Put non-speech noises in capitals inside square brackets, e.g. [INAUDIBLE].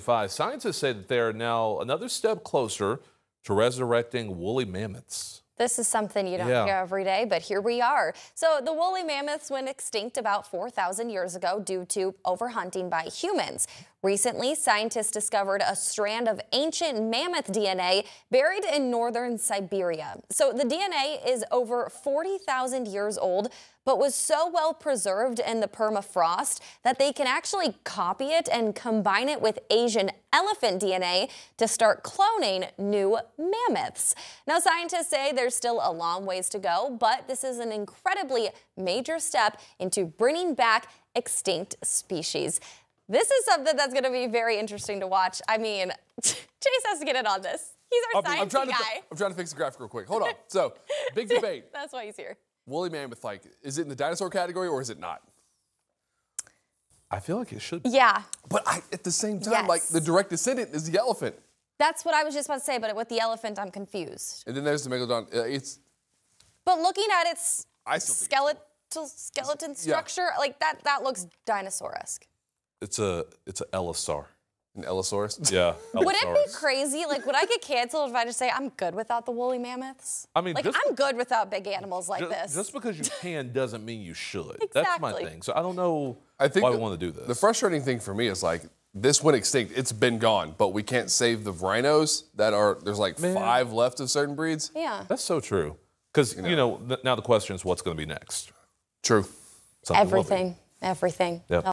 Five. Scientists say that they are now another step closer to resurrecting woolly mammoths. This is something you don't Yeah. hear every day, but here we are. So the woolly mammoths went extinct about 4,000 years ago due to overhunting by humans. Recently, scientists discovered a strand of ancient mammoth DNA buried in northern Siberia. So the DNA is over 40,000 years old, but was so well preserved in the permafrost that they can actually copy it and combine it with Asian elephant DNA to start cloning new mammoths. Now, scientists say there's still a long ways to go, but this is an incredibly major step into bringing back extinct species. This is something that's going to be very interesting to watch. I mean, [LAUGHS] Chase has to get in on this. He's our I'm science trying to, guy. I'm trying to fix the graphic real quick. Hold on. So, big [LAUGHS] debate. That's why he's here. Woolly mammoth, like, is it in the dinosaur category or is it not? I feel like it should. be. Yeah, But I, at the same time, like, the direct descendant is the elephant. that's what I was just about to say, but with the elephant, I'm confused. And then there's the megalodon. Uh, it's, But looking at its I still think skeletal skeleton structure, like that, that looks dinosaur-esque. It's a it's a Elisar. An Allosaurus. [LAUGHS] Yeah. Would it be crazy? Like, would I get canceled if I just say I'm good without the woolly mammoths? I mean, like just- I'm good without big animals like Ju- this. Just because you can doesn't mean you should. That's my thing. So I don't know I think why the- we want to do this. The frustrating thing for me is like this went extinct. It's been gone, but we can't save the rhinos that are there's like five left of certain breeds. yeah. That's so true. Because you know, th- now the question is, what's going to be next? True. Something will be. Everything. Everything. Yep.